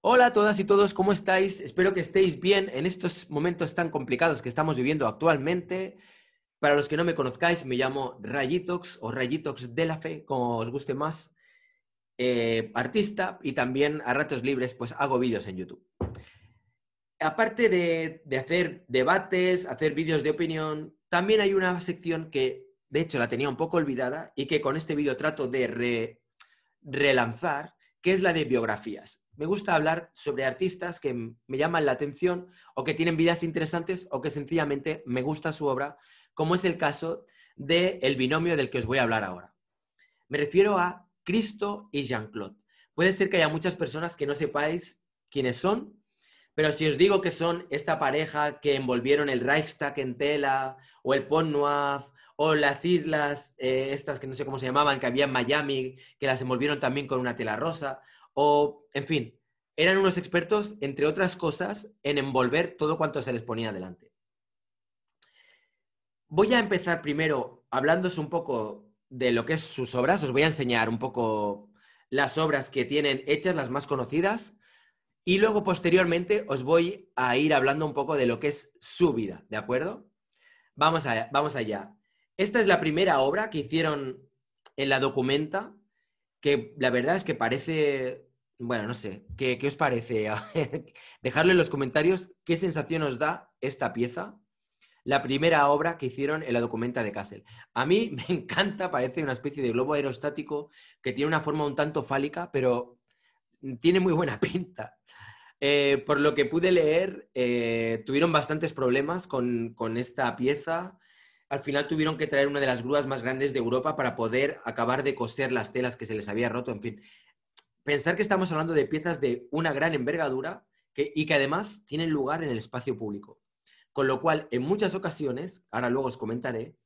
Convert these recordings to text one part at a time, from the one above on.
Hola a todas y todos, ¿cómo estáis? Espero que estéis bien en estos momentos tan complicados que estamos viviendo actualmente. Para los que no me conozcáis, me llamo Rayitox o Rayitox de la Fe, como os guste más, eh, artista y también a ratos libres pues hago vídeos en YouTube. Aparte de, hacer debates, hacer vídeos de opinión, también hay una sección que de hecho la tenía un poco olvidada y que con este vídeo trato de relanzar, que es la de biografías me gusta hablar sobre artistas que me llaman la atención o que tienen vidas interesantes o que sencillamente me gusta su obra, como es el caso del el binomio del que os voy a hablar ahora. Me refiero a Cristo y Jean-Claude. Puede ser que haya muchas personas que no sepáis quiénes son, pero si os digo que son esta pareja que envolvieron el Reichstag en tela, o el Pont Noir, o las islas, eh, estas que no sé cómo se llamaban, que había en Miami, que las envolvieron también con una tela rosa, o, en fin, eran unos expertos, entre otras cosas, en envolver todo cuanto se les ponía delante. Voy a empezar primero hablándoos un poco de lo que es sus obras. Os voy a enseñar un poco las obras que tienen hechas, las más conocidas, y luego posteriormente os voy a ir hablando un poco de lo que es su vida, ¿de acuerdo? Vamos, vamos allá. Esta es la primera obra que hicieron en la documenta, que la verdad es que parece bueno, no sé, ¿qué, os parece? Dejadlo en los comentarios qué sensación os da esta pieza, la primera obra que hicieron en la documenta de Kassel. A mí me encanta, parece una especie de globo aerostático que tiene una forma un tanto fálica, pero tiene muy buena pinta. Eh, por lo que pude leer, eh, tuvieron bastantes problemas con, con esta pieza. Al final tuvieron que traer una de las grúas más grandes de Europa para poder acabar de coser las telas que se les había roto. En fin, pensar que estamos hablando de piezas de una gran envergadura y que además tienen lugar en el espacio público. Con lo cual, en muchas ocasiones, ahora luego os comentaré,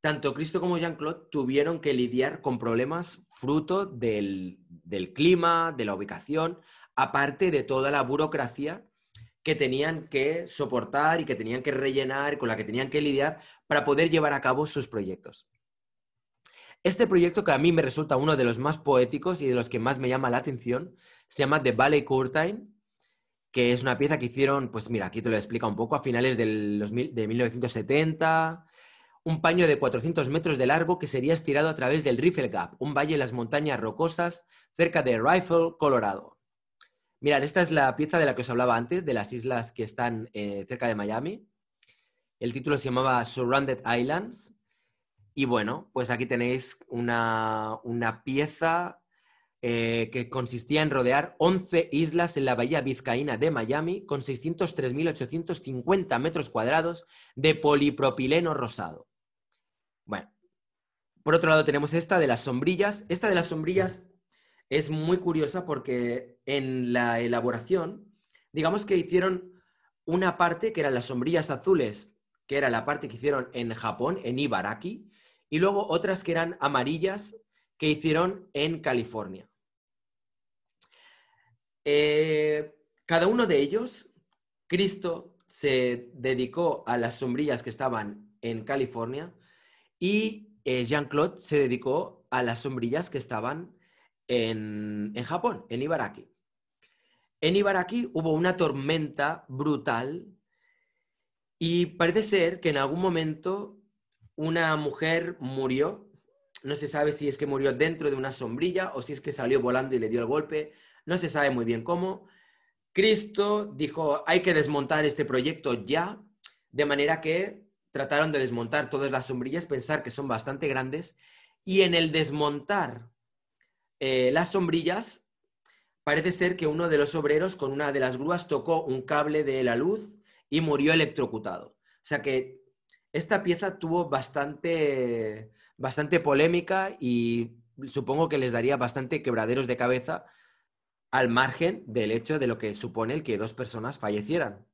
tanto Cristo como Jean-Claude tuvieron que lidiar con problemas fruto del, del, clima, de la ubicación, aparte de toda la burocracia que tenían que soportar y que tenían que rellenar, con la que tenían que lidiar para poder llevar a cabo sus proyectos. Este proyecto, que a mí me resulta uno de los más poéticos y de los que más me llama la atención, se llama The Ballet Curtain, que es una pieza que hicieron, pues mira, aquí te lo explica un poco, a finales del de 1970, un paño de 400 metros de largo que sería estirado a través del Rifle Gap, un valle en las montañas rocosas cerca de Rifle, Colorado. Mirad, esta es la pieza de la que os hablaba antes, de las islas que están eh, cerca de Miami. El título se llamaba Surrounded Islands y bueno, pues aquí tenéis una, pieza eh, que consistía en rodear 11 islas en la bahía vizcaína de Miami con 603.850 metros cuadrados de polipropileno rosado. Bueno, por otro lado tenemos esta de las sombrillas. Esta de las sombrillas es muy curiosa porque en la elaboración, digamos que hicieron una parte que eran las sombrillas azules, que era la parte que hicieron en Japón, en Ibaraki, y luego otras que eran amarillas que hicieron en California. Eh, cada uno de ellos, Cristo se dedicó a las sombrillas que estaban en California y eh, Jean-Claude se dedicó a las sombrillas que estaban en, en Japón, en Ibaraki. En Ibaraki hubo una tormenta brutal y parece ser que en algún momento una mujer murió. No se sabe si es que murió dentro de una sombrilla o si es que salió volando y le dio el golpe. No se sabe muy bien cómo. Cristo dijo, hay que desmontar este proyecto ya, de manera que trataron de desmontar todas las sombrillas, pensar que son bastante grandes, y en el desmontar eh, las sombrillas, parece ser que uno de los obreros con una de las grúas tocó un cable de la luz y murió electrocutado. O sea que esta pieza tuvo bastante, bastante polémica y supongo que les daría bastante quebraderos de cabeza al margen del hecho de lo que supone el que dos personas fallecieran.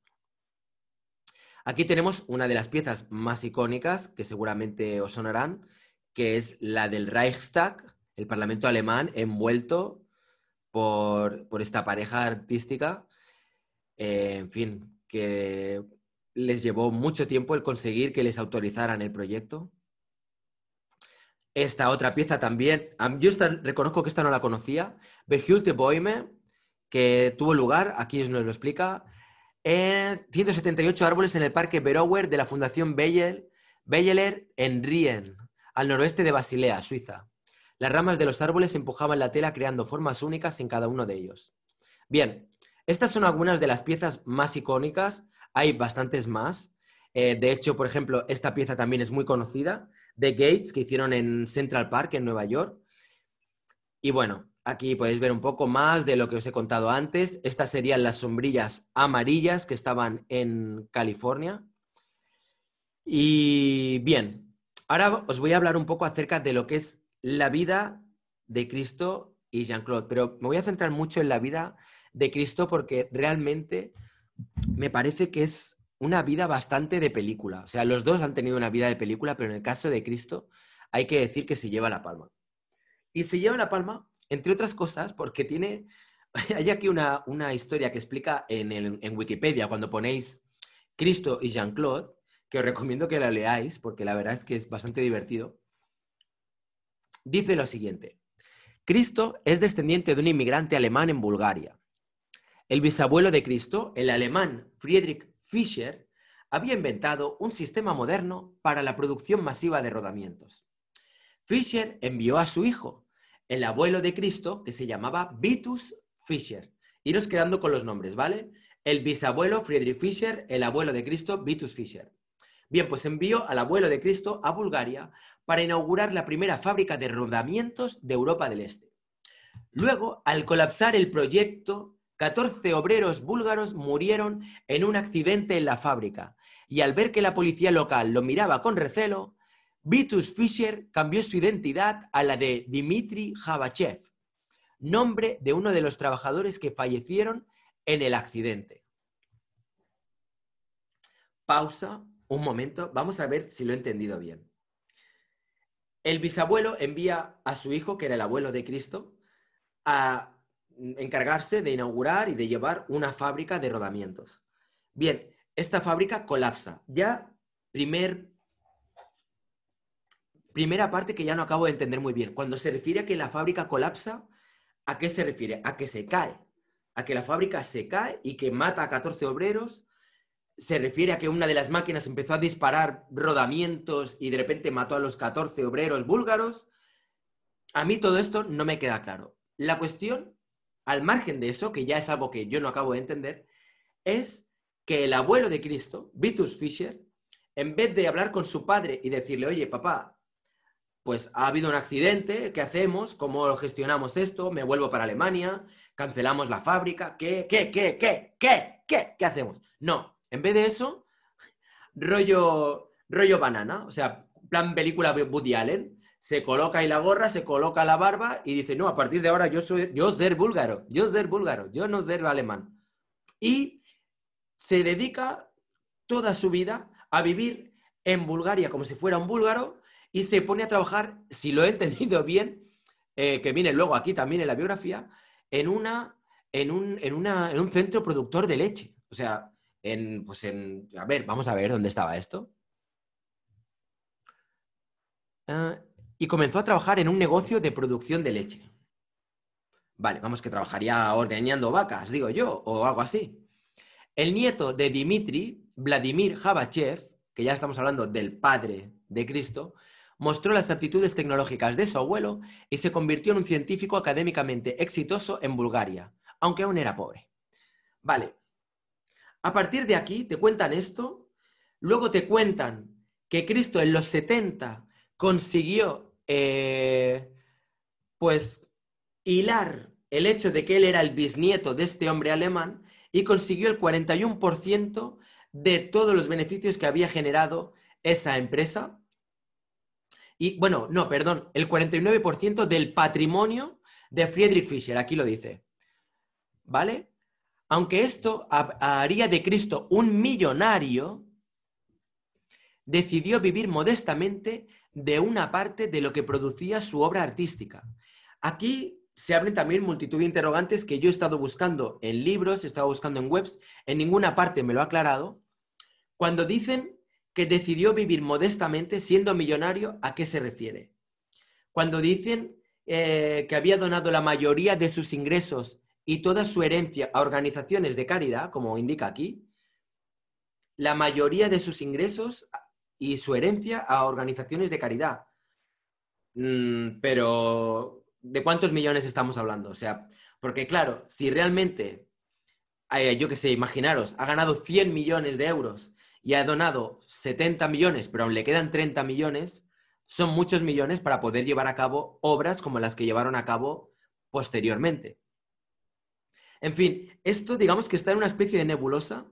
Aquí tenemos una de las piezas más icónicas que seguramente os sonarán, que es la del Reichstag, el Parlamento alemán envuelto por, esta pareja artística. Eh, en fin, que les llevó mucho tiempo el conseguir que les autorizaran el proyecto. Esta otra pieza también, yo reconozco que esta no la conocía, Behulte Bäume, que tuvo lugar, aquí nos lo explica, en 178 árboles en el Parque Berower de la Fundación Beyeler en Rien, al noroeste de Basilea, Suiza. Las ramas de los árboles empujaban la tela creando formas únicas en cada uno de ellos. Bien, estas son algunas de las piezas más icónicas, hay bastantes más. Eh, de hecho, por ejemplo, esta pieza también es muy conocida, de Gates, que hicieron en Central Park, en Nueva York. Y bueno, aquí podéis ver un poco más de lo que os he contado antes. Estas serían las sombrillas amarillas que estaban en California. Y bien, ahora os voy a hablar un poco acerca de lo que es la vida de Cristo y Jean-Claude, pero me voy a centrar mucho en la vida de Cristo porque realmente me parece que es una vida bastante de película. O sea, los dos han tenido una vida de película, pero en el caso de Cristo hay que decir que se lleva la palma. Y se lleva la palma, entre otras cosas, porque tiene... Hay aquí una, historia que explica en, en Wikipedia, cuando ponéis Cristo y Jean-Claude, que os recomiendo que la leáis, porque la verdad es que es bastante divertido. Dice lo siguiente. Cristo es descendiente de un inmigrante alemán en Bulgaria. El bisabuelo de Cristo, el alemán Friedrich Fischer, había inventado un sistema moderno para la producción masiva de rodamientos. Fischer envió a su hijo, el abuelo de Cristo, que se llamaba Vitus Fischer. Iros quedando con los nombres, ¿vale? El bisabuelo Friedrich Fischer, el abuelo de Cristo, Vitus Fischer. Bien, pues envió al abuelo de Cristo a Bulgaria para inaugurar la primera fábrica de rodamientos de Europa del Este. Luego, al colapsar el proyecto, 14 obreros búlgaros murieron en un accidente en la fábrica y al ver que la policía local lo miraba con recelo, Vitus Fischer cambió su identidad a la de Dmitry Javachev, nombre de uno de los trabajadores que fallecieron en el accidente. Pausa, un momento, vamos a ver si lo he entendido bien. El bisabuelo envía a su hijo, que era el abuelo de Cristo, a encargarse de inaugurar y de llevar una fábrica de rodamientos. Bien, esta fábrica colapsa. Ya, primer, primera parte que ya no acabo de entender muy bien. Cuando se refiere a que la fábrica colapsa, ¿a qué se refiere? A que se cae. A que la fábrica se cae y que mata a 14 obreros. Se refiere a que una de las máquinas empezó a disparar rodamientos y de repente mató a los 14 obreros búlgaros. A mí todo esto no me queda claro. La cuestión al margen de eso, que ya es algo que yo no acabo de entender, es que el abuelo de Cristo, Vitus Fischer, en vez de hablar con su padre y decirle, oye, papá, pues ha habido un accidente, ¿qué hacemos? ¿Cómo gestionamos esto? ¿Me vuelvo para Alemania? ¿Cancelamos la fábrica? ¿Qué, qué, qué, qué, qué, qué? ¿Qué hacemos? No, en vez de eso, rollo, rollo banana, o sea, plan película Woody Allen, se coloca ahí la gorra, se coloca la barba y dice, no, a partir de ahora yo soy, yo ser búlgaro, yo ser búlgaro, yo no ser alemán. Y se dedica toda su vida a vivir en Bulgaria como si fuera un búlgaro y se pone a trabajar, si lo he entendido bien, eh, que viene luego aquí también en la biografía, en, una, en, un, en, una, en un centro productor de leche. O sea, en, pues en, a ver, vamos a ver dónde estaba esto. Ah, y comenzó a trabajar en un negocio de producción de leche. Vale, vamos que trabajaría ordeñando vacas, digo yo, o algo así. El nieto de Dimitri, Vladimir Javachev, que ya estamos hablando del padre de Cristo, mostró las aptitudes tecnológicas de su abuelo y se convirtió en un científico académicamente exitoso en Bulgaria, aunque aún era pobre. Vale, a partir de aquí te cuentan esto, luego te cuentan que Cristo en los 70 consiguió eh, pues hilar el hecho de que él era el bisnieto de este hombre alemán y consiguió el 41% de todos los beneficios que había generado esa empresa. Y bueno, no, perdón, el 49% del patrimonio de Friedrich Fischer, aquí lo dice. ¿Vale? Aunque esto haría de Cristo un millonario, decidió vivir modestamente de una parte de lo que producía su obra artística. Aquí se abren también multitud de interrogantes que yo he estado buscando en libros, he estado buscando en webs, en ninguna parte me lo ha aclarado. Cuando dicen que decidió vivir modestamente siendo millonario, ¿a qué se refiere? Cuando dicen eh, que había donado la mayoría de sus ingresos y toda su herencia a organizaciones de caridad, como indica aquí, la mayoría de sus ingresos y su herencia a organizaciones de caridad. Mm, pero, ¿de cuántos millones estamos hablando? O sea, porque claro, si realmente, eh, yo qué sé, imaginaros, ha ganado 100 millones de euros y ha donado 70 millones, pero aún le quedan 30 millones, son muchos millones para poder llevar a cabo obras como las que llevaron a cabo posteriormente. En fin, esto digamos que está en una especie de nebulosa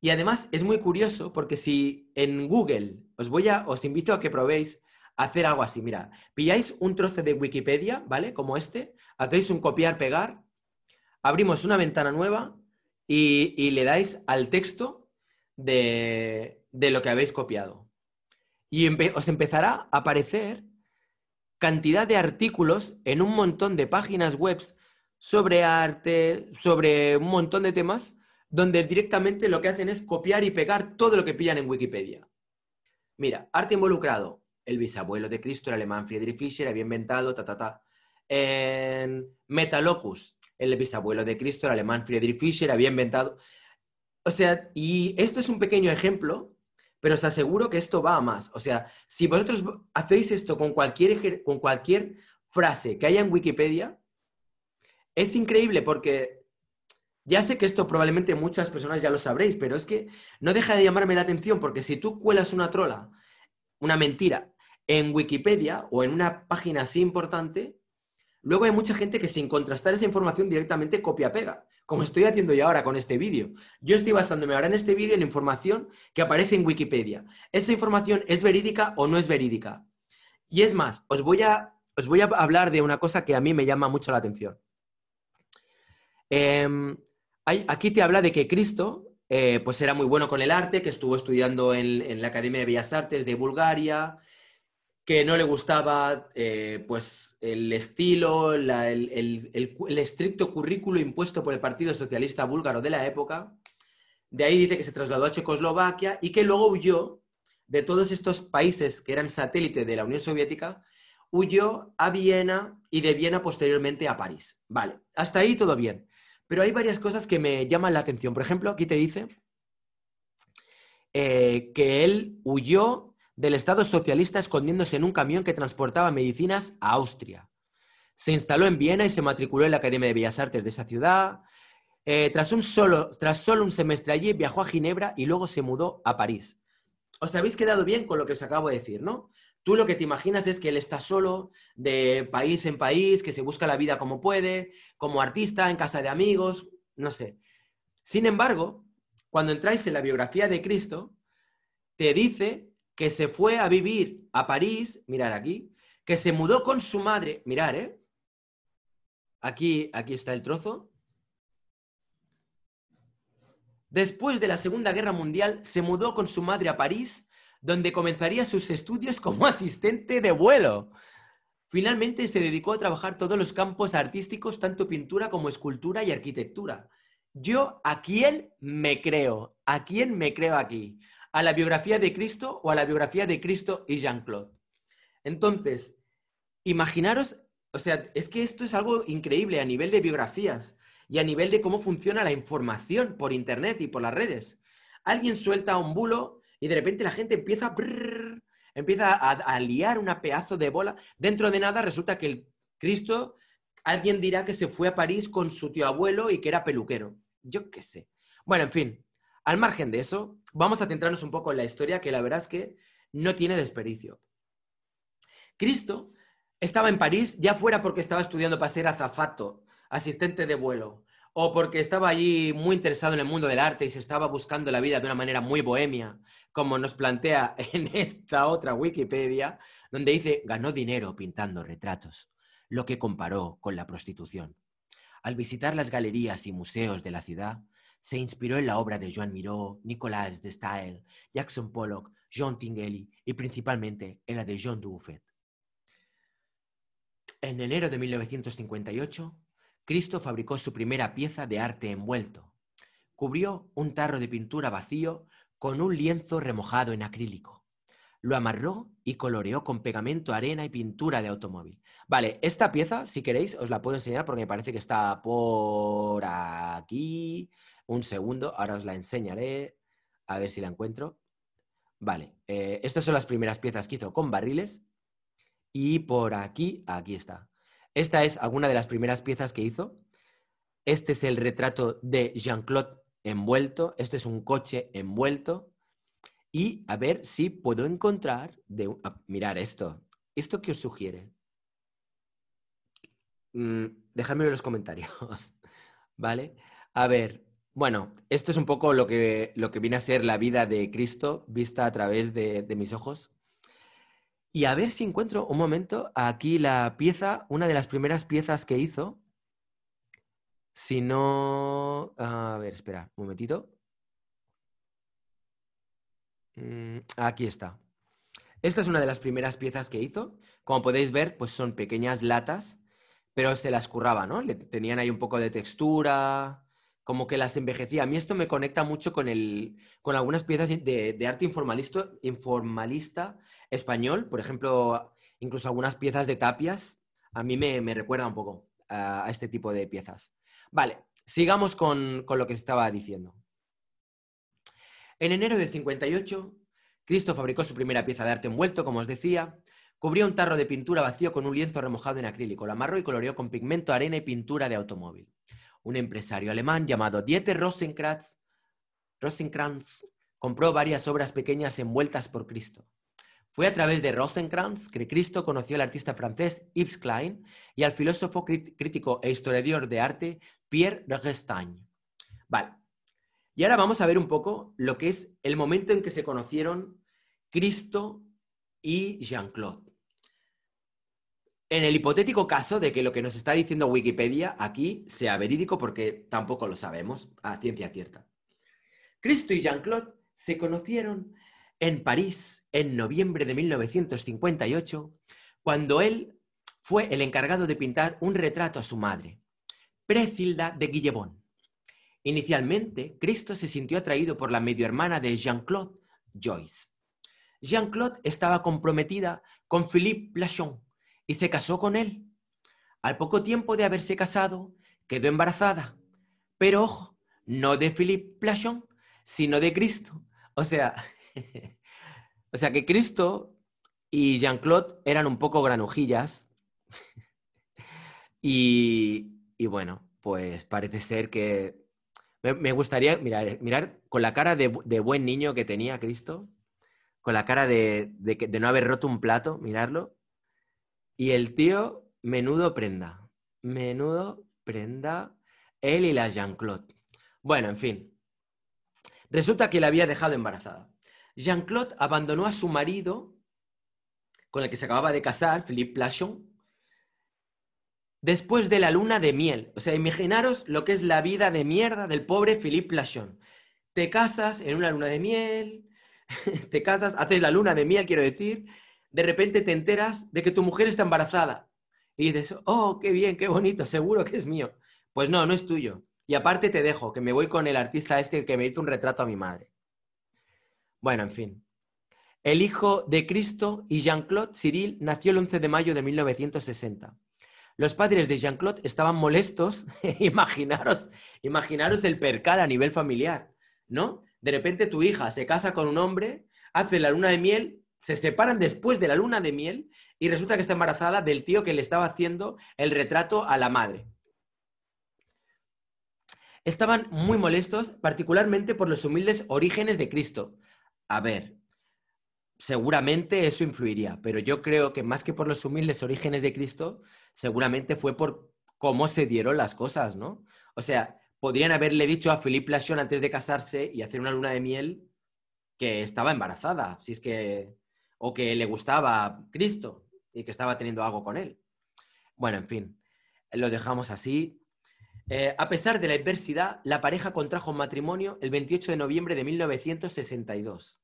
y además es muy curioso porque si en Google os voy a, os invito a que probéis hacer algo así, mira, pilláis un trozo de Wikipedia, ¿vale? Como este, hacéis un copiar-pegar, abrimos una ventana nueva y, le dais al texto de, lo que habéis copiado. Y os empezará a aparecer cantidad de artículos en un montón de páginas web sobre arte, sobre un montón de temas, donde directamente lo que hacen es copiar y pegar todo lo que pillan en Wikipedia. Mira, arte involucrado. El bisabuelo de Cristo, el alemán Friedrich Fischer, había inventado, ta, ta, ta. En Metalocus, el bisabuelo de Cristo, el alemán Friedrich Fischer, había inventado. O sea, y esto es un pequeño ejemplo, pero os aseguro que esto va a más. O sea, si vosotros hacéis esto con cualquier, con cualquier frase que haya en Wikipedia, es increíble porque ya sé que esto probablemente muchas personas ya lo sabréis, pero es que no deja de llamarme la atención porque si tú cuelas una trola, una mentira, en Wikipedia o en una página así importante, luego hay mucha gente que sin contrastar esa información directamente copia-pega, como estoy haciendo yo ahora con este vídeo. Yo estoy basándome ahora en este vídeo en información que aparece en Wikipedia. ¿Esa información es verídica o no es verídica? Y es más, os voy a, os voy a hablar de una cosa que a mí me llama mucho la atención. Em, aquí te habla de que Cristo eh, pues era muy bueno con el arte, que estuvo estudiando en, la Academia de Bellas Artes de Bulgaria, que no le gustaba eh, pues el estilo, el, el, estricto currículo impuesto por el Partido Socialista Búlgaro de la época. De ahí dice que se trasladó a Checoslovaquia y que luego huyó de todos estos países que eran satélite de la Unión Soviética, huyó a Viena y de Viena posteriormente a París. Vale, hasta ahí todo bien. Pero hay varias cosas que me llaman la atención. Por ejemplo, aquí te dice eh, que él huyó del Estado socialista escondiéndose en un camión que transportaba medicinas a Austria. Se instaló en Viena y se matriculó en la Academia de Bellas Artes de esa ciudad. Eh, tras, un solo, tras solo un semestre allí, viajó a Ginebra y luego se mudó a París. Os habéis quedado bien con lo que os acabo de decir, ¿no? Tú lo que te imaginas es que él está solo, de país en país, que se busca la vida como puede, como artista, en casa de amigos, no sé. Sin embargo, cuando entráis en la biografía de Cristo, te dice que se fue a vivir a París, mirar aquí, que se mudó con su madre, mirar, ¿eh? Aquí, aquí está el trozo. Después de la Segunda Guerra Mundial, se mudó con su madre a París donde comenzaría sus estudios como asistente de vuelo. Finalmente se dedicó a trabajar todos los campos artísticos, tanto pintura como escultura y arquitectura. Yo, ¿a quién me creo? ¿A quién me creo aquí? ¿A la biografía de Cristo o a la biografía de Cristo y Jean-Claude? Entonces, imaginaros, o sea, es que esto es algo increíble a nivel de biografías y a nivel de cómo funciona la información por Internet y por las redes. Alguien suelta un bulo y de repente la gente empieza a, empieza a, liar una pedazo de bola. Dentro de nada resulta que el Cristo, alguien dirá que se fue a París con su tío abuelo y que era peluquero. Yo qué sé. Bueno, en fin, al margen de eso, vamos a centrarnos un poco en la historia que la verdad es que no tiene desperdicio. Cristo estaba en París, ya fuera porque estaba estudiando para ser azafato, asistente de vuelo, o porque estaba allí muy interesado en el mundo del arte y se estaba buscando la vida de una manera muy bohemia, como nos plantea en esta otra Wikipedia, donde dice, ganó dinero pintando retratos, lo que comparó con la prostitución. Al visitar las galerías y museos de la ciudad, se inspiró en la obra de Joan Miró, Nicolas de Stael, Jackson Pollock, John Tingelly y principalmente en la de John Duffet. En enero de 1958, Cristo fabricó su primera pieza de arte envuelto. Cubrió un tarro de pintura vacío con un lienzo remojado en acrílico. lo amarró y coloreó con pegamento, arena y pintura de automóvil. Vale, esta pieza, si queréis, os la puedo enseñar porque me parece que está por aquí. Un segundo, ahora os la enseñaré. A ver si la encuentro. Vale, eh, estas son las primeras piezas que hizo con barriles. Y por aquí, aquí está. Esta es alguna de las primeras piezas que hizo. Este es el retrato de Jean-Claude envuelto. Este es un coche envuelto. Y a ver si puedo encontrar de mirar esto. ¿Esto qué os sugiere? Mm, dejadme en los comentarios. ¿Vale? A ver, bueno, esto es un poco lo que, lo que viene a ser la vida de Cristo vista a través de, de mis ojos. Y a ver si encuentro un momento aquí la pieza, una de las primeras piezas que hizo. Si no... A ver, espera, un momentito. Mm, aquí está. Esta es una de las primeras piezas que hizo. Como podéis ver, pues son pequeñas latas, pero se las curraba, ¿no? Le tenían ahí un poco de textura, como que las envejecía. A mí esto me conecta mucho con, el, con algunas piezas de, arte informalista, español, por ejemplo, incluso algunas piezas de tapias. A mí me, recuerda un poco a, este tipo de piezas. Vale, sigamos con, con lo que estaba diciendo. En enero del 58, Cristo fabricó su primera pieza de arte envuelto, como os decía. Cubrió un tarro de pintura vacío con un lienzo remojado en acrílico, lo amarró y coloreó con pigmento, arena y pintura de automóvil. Un empresario alemán llamado Dieter Rosenkranz, Rosenkranz compró varias obras pequeñas envueltas por Cristo. Fue a través de Rosenkranz que Cristo conoció al artista francés Yves Klein y al filósofo crítico e historiador de arte Pierre Regestain. Vale, y ahora vamos a ver un poco lo que es el momento en que se conocieron Cristo y Jean-Claude. En el hipotético caso de que lo que nos está diciendo Wikipedia aquí sea verídico, porque tampoco lo sabemos a ciencia cierta. Cristo y Jean-Claude se conocieron en París en noviembre de 1958, cuando él fue el encargado de pintar un retrato a su madre, Precilda de Guillebón. Inicialmente, Cristo se sintió atraído por la medio hermana de Jean-Claude, Joyce. Jean-Claude estaba comprometida con Philippe Plachon y se casó con él. Al poco tiempo de haberse casado, quedó embarazada. Pero ojo, no de Philippe Plachon, sino de Cristo. O sea, o sea que Cristo y Jean-Claude eran un poco granujillas. y, y bueno, pues parece ser que me, gustaría mirar, mirar con la cara de, buen niño que tenía Cristo, con la cara de, de, no haber roto un plato, mirarlo. Y el tío, menudo prenda. Menudo prenda. Él y la Jean-Claude. Bueno, en fin. Resulta que la había dejado embarazada. Jean-Claude abandonó a su marido, con el que se acababa de casar, Philippe Plachon, después de la luna de miel. O sea, imaginaros lo que es la vida de mierda del pobre Philippe Plachon. Te casas en una luna de miel, te casas, haces la luna de miel, quiero decir, de repente te enteras de que tu mujer está embarazada. Y dices, oh, qué bien, qué bonito, seguro que es mío. Pues no, no es tuyo. Y aparte te dejo, que me voy con el artista este que me hizo un retrato a mi madre. Bueno, en fin. El hijo de Cristo y Jean-Claude Cyril nació el 11 de mayo de 1960. Los padres de Jean-Claude estaban molestos. imaginaros, imaginaros el percal a nivel familiar, ¿no? De repente tu hija se casa con un hombre, hace la luna de miel, se separan después de la luna de miel y resulta que está embarazada del tío que le estaba haciendo el retrato a la madre. Estaban muy molestos, particularmente por los humildes orígenes de Cristo. A ver, seguramente eso influiría, pero yo creo que más que por los humildes orígenes de Cristo, seguramente fue por cómo se dieron las cosas, ¿no? O sea, podrían haberle dicho a Philippe Lachon antes de casarse y hacer una luna de miel que estaba embarazada, si es que, o que le gustaba Cristo y que estaba teniendo algo con él. Bueno, en fin, lo dejamos así. Eh, a pesar de la adversidad, la pareja contrajo matrimonio el 28 de noviembre de 1962.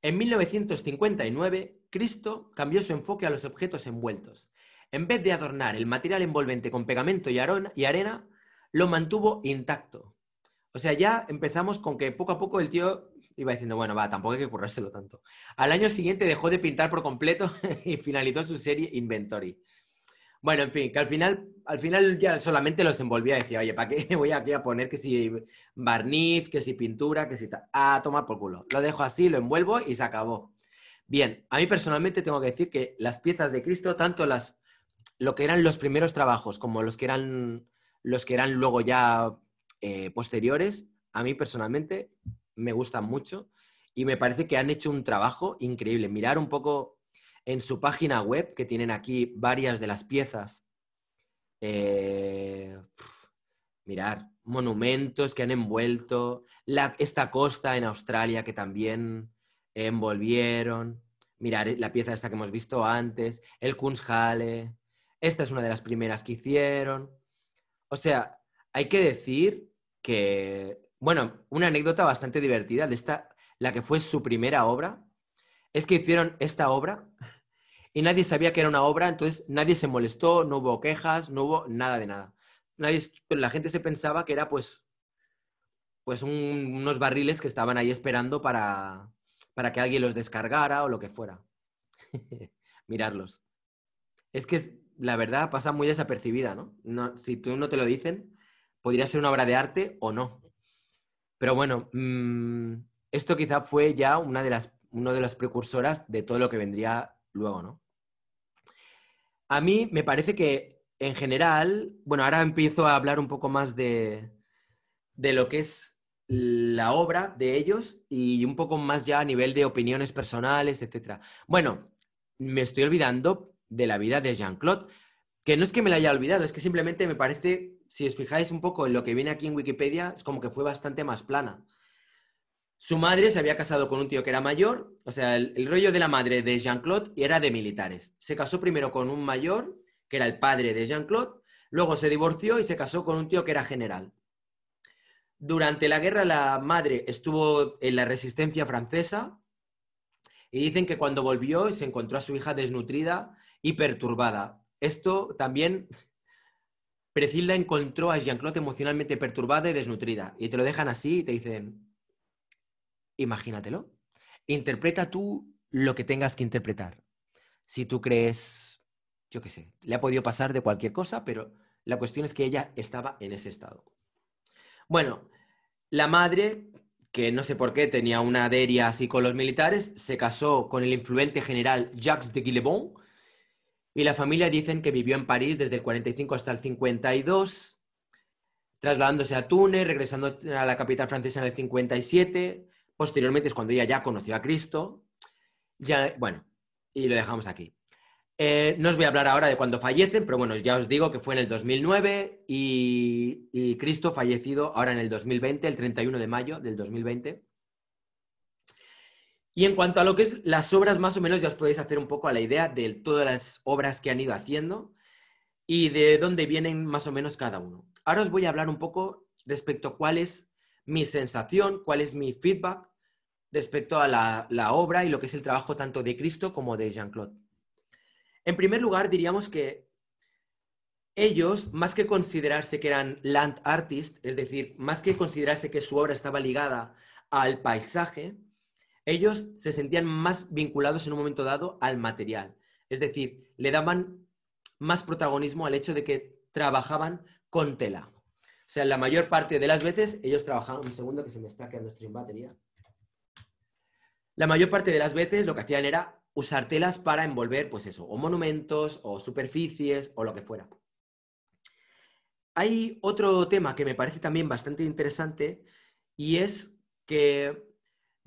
En 1959, Cristo cambió su enfoque a los objetos envueltos. En vez de adornar el material envolvente con pegamento y, arena, lo mantuvo intacto. O sea, ya empezamos con que poco a poco el tío iba diciendo, bueno, va, tampoco hay que currárselo tanto. Al año siguiente dejó de pintar por completo y finalizó su serie Inventory. Bueno, en fin, que al final, al final ya solamente los envolvía decía, oye, ¿para qué voy aquí a poner que si barniz, que si pintura, que si tal? A tomar por culo. Lo dejo así, lo envuelvo y se acabó. Bien, a mí personalmente tengo que decir que las piezas de Cristo, tanto las, lo que eran los primeros trabajos como los que eran, los que eran luego ya eh, posteriores, a mí personalmente me gustan mucho y me parece que han hecho un trabajo increíble. Mirar un poco en su página web, que tienen aquí varias de las piezas. Eh, mirar, monumentos que han envuelto, esta costa en Australia que también envolvieron. Mirar la pieza esta que hemos visto antes, el Kunsthalle. Esta es una de las primeras que hicieron. O sea, hay que decir que bueno, una anécdota bastante divertida de esta, la que fue su primera obra, es que hicieron esta obra y nadie sabía que era una obra, entonces nadie se molestó, no hubo quejas, no hubo nada de nada. Nadie, la gente se pensaba que era pues, pues unos barriles que estaban ahí esperando para, para que alguien los descargara o lo que fuera. Mirarlos. Es que la verdad pasa muy desapercibida, ¿no? ¿no? Si tú no te lo dicen, podría ser una obra de arte o no. Pero bueno, mm, esto quizá fue ya una de las, de las precursoras de todo lo que vendría luego, ¿no? A mí me parece que en general, bueno, ahora empiezo a hablar un poco más de, de lo que es la obra de ellos y un poco más ya a nivel de opiniones personales, etc. Bueno, me estoy olvidando de la vida de Jean-Claude, que no es que me la haya olvidado, es que simplemente me parece si os fijáis un poco en lo que viene aquí en Wikipedia, es como que fue bastante más plana. Su madre se había casado con un tío que era mayor, o sea, el, rollo de la madre de Jean-Claude era de militares. Se casó primero con un mayor, que era el padre de Jean-Claude, luego se divorció y se casó con un tío que era general. Durante la guerra la madre estuvo en la resistencia francesa y dicen que cuando volvió se encontró a su hija desnutrida y perturbada. Esto también Precilda encontró a Jean-Claude emocionalmente perturbada y desnutrida. Y te lo dejan así y te dicen, imagínatelo. Interpreta tú lo que tengas que interpretar. Si tú crees, yo qué sé, le ha podido pasar de cualquier cosa, pero la cuestión es que ella estaba en ese estado. Bueno, la madre, que no sé por qué tenía una aderia así con los militares, se casó con el influente general Jacques de Guillebon, y la familia dicen que vivió en París desde el 45 hasta el 52, trasladándose a Túnez, regresando a la capital francesa en el 57. Posteriormente es cuando ella ya conoció a Cristo. Ya, bueno, y lo dejamos aquí. Eh, no os voy a hablar ahora de cuándo fallecen, pero bueno, ya os digo que fue en el 2009 y, y Cristo fallecido ahora en el 2020, el 31 de mayo del 2020. Y en cuanto a lo que es las obras, más o menos ya os podéis hacer un poco a la idea de todas las obras que han ido haciendo y de dónde vienen más o menos cada uno. Ahora os voy a hablar un poco respecto a cuál es mi sensación, cuál es mi feedback respecto a la, la obra y lo que es el trabajo tanto de Cristo como de Jean-Claude. En primer lugar, diríamos que ellos, más que considerarse que eran land artists, es decir, más que considerarse que su obra estaba ligada al paisaje, ellos se sentían más vinculados en un momento dado al material. Es decir, le daban más protagonismo al hecho de que trabajaban con tela. O sea, la mayor parte de las veces ellos trabajaban... Un segundo que se me está quedando stream batería. La mayor parte de las veces lo que hacían era usar telas para envolver, pues eso, o monumentos, o superficies, o lo que fuera. Hay otro tema que me parece también bastante interesante y es que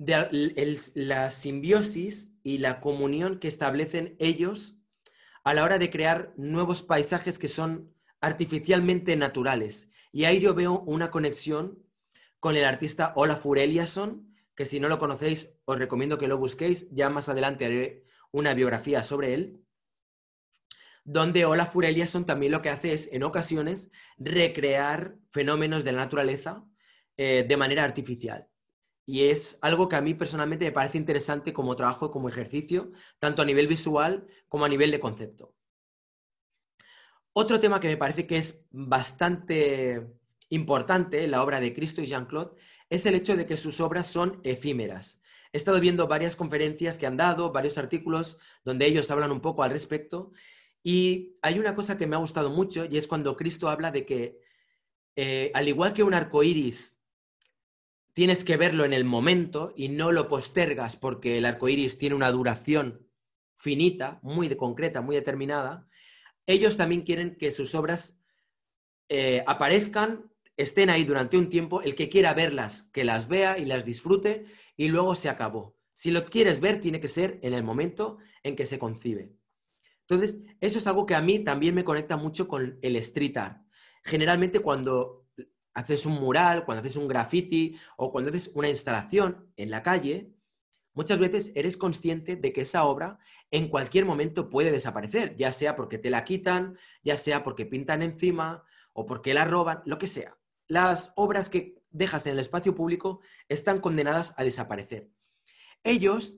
de la simbiosis y la comunión que establecen ellos a la hora de crear nuevos paisajes que son artificialmente naturales. Y ahí yo veo una conexión con el artista Olaf Eliasson, que si no lo conocéis os recomiendo que lo busquéis, ya más adelante haré una biografía sobre él, donde Olaf Eliasson también lo que hace es, en ocasiones, recrear fenómenos de la naturaleza eh, de manera artificial. Y es algo que a mí personalmente me parece interesante como trabajo, como ejercicio, tanto a nivel visual como a nivel de concepto. Otro tema que me parece que es bastante importante en la obra de Cristo y Jean-Claude es el hecho de que sus obras son efímeras. He estado viendo varias conferencias que han dado, varios artículos donde ellos hablan un poco al respecto y hay una cosa que me ha gustado mucho y es cuando Cristo habla de que eh, al igual que un arco iris tienes que verlo en el momento y no lo postergas porque el arco iris tiene una duración finita, muy concreta, muy determinada, ellos también quieren que sus obras eh, aparezcan, estén ahí durante un tiempo, el que quiera verlas, que las vea y las disfrute y luego se acabó. Si lo quieres ver, tiene que ser en el momento en que se concibe. Entonces, eso es algo que a mí también me conecta mucho con el street art. Generalmente cuando haces un mural, cuando haces un graffiti o cuando haces una instalación en la calle, muchas veces eres consciente de que esa obra en cualquier momento puede desaparecer, ya sea porque te la quitan, ya sea porque pintan encima o porque la roban, lo que sea. Las obras que dejas en el espacio público están condenadas a desaparecer. Ellos,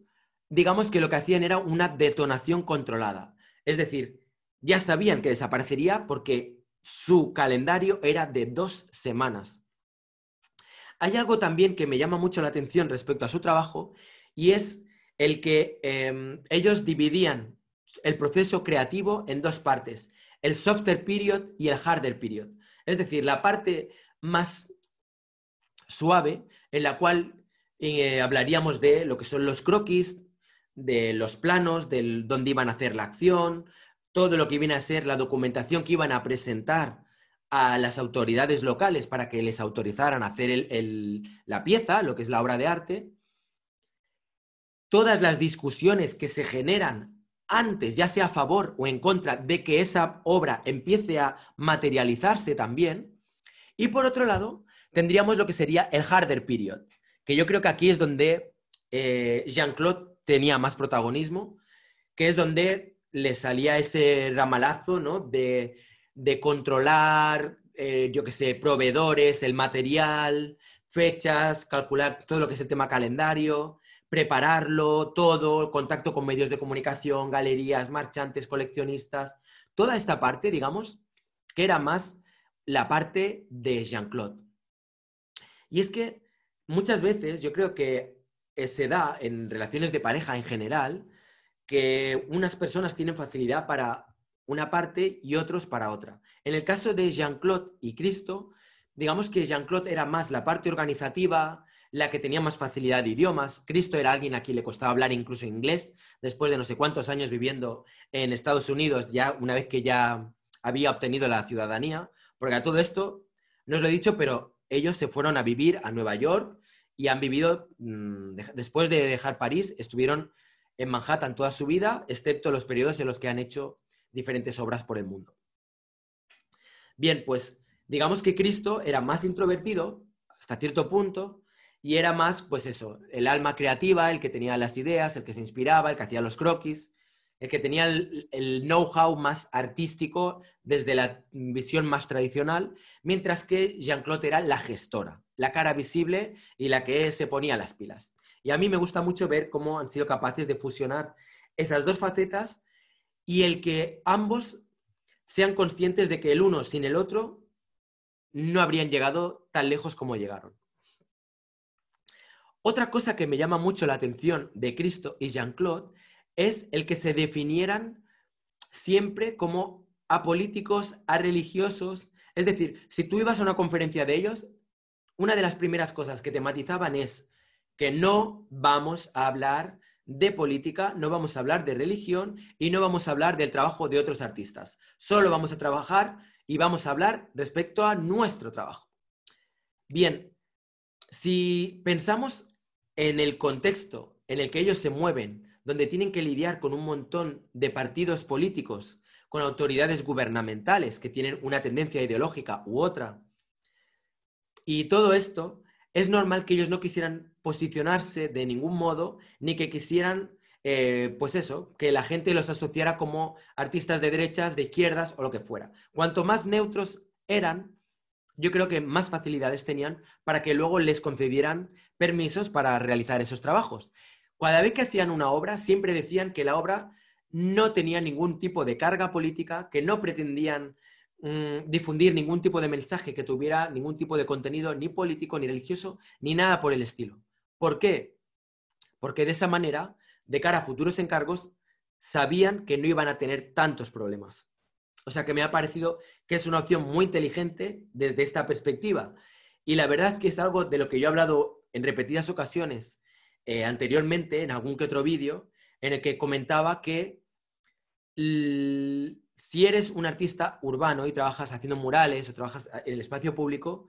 digamos que lo que hacían era una detonación controlada. Es decir, ya sabían que desaparecería porque su calendario era de dos semanas. Hay algo también que me llama mucho la atención respecto a su trabajo y es el que em, ellos dividían el proceso creativo en dos partes, el softer period y el harder period. Es decir, la parte más suave en la cual eh, hablaríamos de lo que son los croquis, de los planos, de dónde iban a hacer la acción, todo lo que viene a ser la documentación que iban a presentar a las autoridades locales para que les autorizaran a hacer la pieza, lo que es la obra de arte, todas las discusiones que se generan antes, ya sea a favor o en contra de que esa obra empiece a materializarse también, y por otro lado, tendríamos lo que sería el harder period, que yo creo que aquí es donde eh, Jean-Claude tenía más protagonismo, que es donde le salía ese ramalazo, ¿no? De, controlar, eh, yo qué sé, proveedores, el material, fechas, calcular todo lo que es el tema calendario, prepararlo, todo, contacto con medios de comunicación, galerías, marchantes, coleccionistas, toda esta parte, digamos, que era más la parte de Jean-Claude. Y es que muchas veces yo creo que se da en relaciones de pareja en general, que unas personas tienen facilidad para una parte y otros para otra. En el caso de Jean-Claude y Cristo, digamos que Jean-Claude era más la parte organizativa, la que tenía más facilidad de idiomas. Cristo era alguien a quien le costaba hablar incluso inglés, después de no sé cuántos años viviendo en Estados Unidos, ya una vez que ya había obtenido la ciudadanía. Porque a todo esto, no os lo he dicho, pero ellos se fueron a vivir a Nueva York y han vivido, mm, después de dejar París, estuvieron en Manhattan toda su vida, excepto los periodos en los que han hecho diferentes obras por el mundo. Bien, pues digamos que Cristo era más introvertido hasta cierto punto y era más, pues eso, el alma creativa, el que tenía las ideas, el que se inspiraba, el que hacía los croquis, el que tenía el, el know-how más artístico desde la visión más tradicional, mientras que Jean-Claude era la gestora, la cara visible y la que se ponía las pilas. Y a mí me gusta mucho ver cómo han sido capaces de fusionar esas dos facetas y el que ambos sean conscientes de que el uno sin el otro no habrían llegado tan lejos como llegaron. Otra cosa que me llama mucho la atención de Cristo y Jean-Claude es el que se definieran siempre como apolíticos, a religiosos. Es decir, si tú ibas a una conferencia de ellos, una de las primeras cosas que te matizaban es que no vamos a hablar de política, no vamos a hablar de religión y no vamos a hablar del trabajo de otros artistas. Solo vamos a trabajar y vamos a hablar respecto a nuestro trabajo. Bien, si pensamos en el contexto en el que ellos se mueven, donde tienen que lidiar con un montón de partidos políticos, con autoridades gubernamentales que tienen una tendencia ideológica u otra, y todo esto, es normal que ellos no quisieran posicionarse de ningún modo, ni que quisieran, eh, pues eso, que la gente los asociara como artistas de derechas, de izquierdas o lo que fuera. Cuanto más neutros eran, yo creo que más facilidades tenían para que luego les concedieran permisos para realizar esos trabajos. Cada vez que hacían una obra, siempre decían que la obra no tenía ningún tipo de carga política, que no pretendían mm, difundir ningún tipo de mensaje que tuviera ningún tipo de contenido ni político, ni religioso, ni nada por el estilo. ¿Por qué? Porque de esa manera, de cara a futuros encargos, sabían que no iban a tener tantos problemas. O sea que me ha parecido que es una opción muy inteligente desde esta perspectiva. Y la verdad es que es algo de lo que yo he hablado en repetidas ocasiones eh, anteriormente, en algún que otro vídeo, en el que comentaba que si eres un artista urbano y trabajas haciendo murales o trabajas en el espacio público,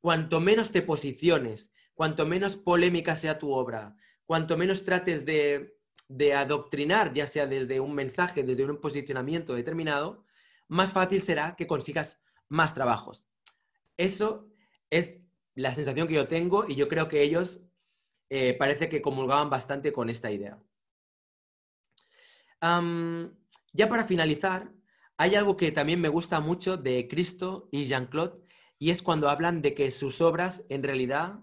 cuanto menos te posiciones, cuanto menos polémica sea tu obra, cuanto menos trates de, de adoctrinar, ya sea desde un mensaje, desde un posicionamiento determinado, más fácil será que consigas más trabajos. Eso es la sensación que yo tengo y yo creo que ellos eh, parece que comulgaban bastante con esta idea. ya para finalizar, hay algo que también me gusta mucho de Cristo y Jean-Claude y es cuando hablan de que sus obras en realidad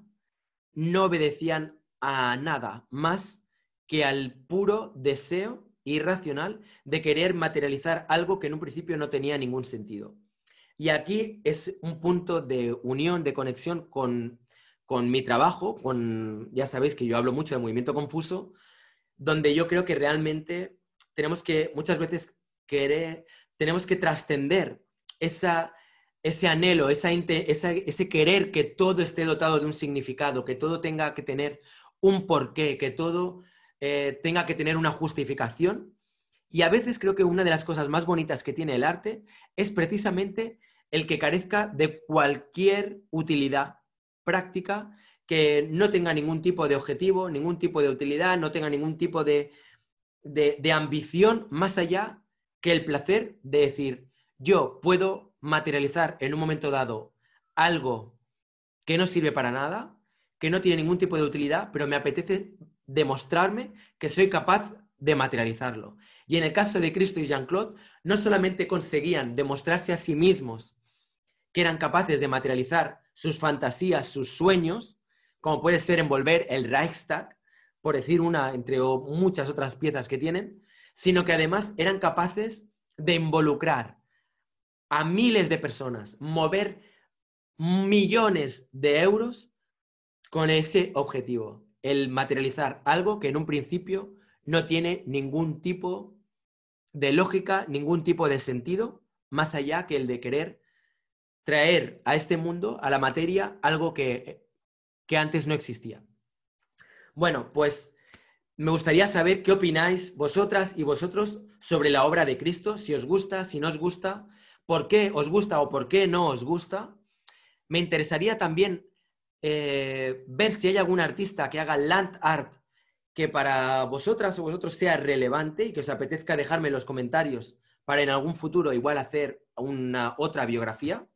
no obedecían a nada más que al puro deseo irracional de querer materializar algo que en un principio no tenía ningún sentido. Y aquí es un punto de unión, de conexión con, mi trabajo, con, ya sabéis que yo hablo mucho de movimiento confuso, donde yo creo que realmente tenemos que muchas veces querer, tenemos que trascender esa, ese anhelo, esa, ese querer que todo esté dotado de un significado, que todo tenga que tener un porqué, que todo eh, tenga que tener una justificación. Y a veces creo que una de las cosas más bonitas que tiene el arte es precisamente el que carezca de cualquier utilidad práctica, que no tenga ningún tipo de objetivo, ningún tipo de utilidad, no tenga ningún tipo de, de ambición más allá que el placer de decir, yo puedo materializar en un momento dado algo que no sirve para nada, que no tiene ningún tipo de utilidad, pero me apetece demostrarme que soy capaz de materializarlo. Y en el caso de Cristo y Jean-Claude, no solamente conseguían demostrarse a sí mismos que eran capaces de materializar sus fantasías, sus sueños, como puede ser envolver el Reichstag, por decir una entre muchas otras piezas que tienen, sino que además eran capaces de involucrar a miles de personas, mover millones de euros con ese objetivo el materializar algo que en un principio no tiene ningún tipo de lógica, ningún tipo de sentido, más allá que el de querer traer a este mundo, a la materia, algo que, que antes no existía. Bueno, pues me gustaría saber qué opináis vosotras y vosotros sobre la obra de Cristo, si os gusta, si no os gusta, por qué os gusta o por qué no os gusta. Me interesaría también eh, ver si hay algún artista que haga land art que para vosotras o vosotros sea relevante y que os apetezca dejarme en los comentarios para en algún futuro igual hacer una otra biografía.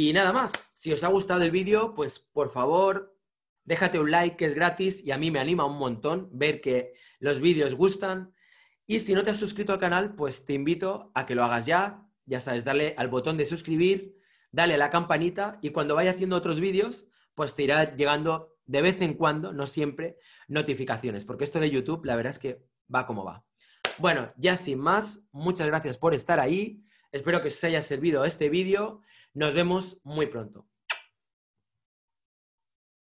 Y nada más, si os ha gustado el vídeo, pues por favor, déjate un like que es gratis y a mí me anima un montón ver que los vídeos gustan. Y si no te has suscrito al canal, pues te invito a que lo hagas ya. Ya sabes, darle al botón de suscribir, dale a la campanita y cuando vaya haciendo otros vídeos, pues te irá llegando de vez en cuando, no siempre, notificaciones, porque esto de YouTube, la verdad es que va como va. Bueno, ya sin más, muchas gracias por estar ahí. Espero que os haya servido este vídeo. Nos vemos muy pronto.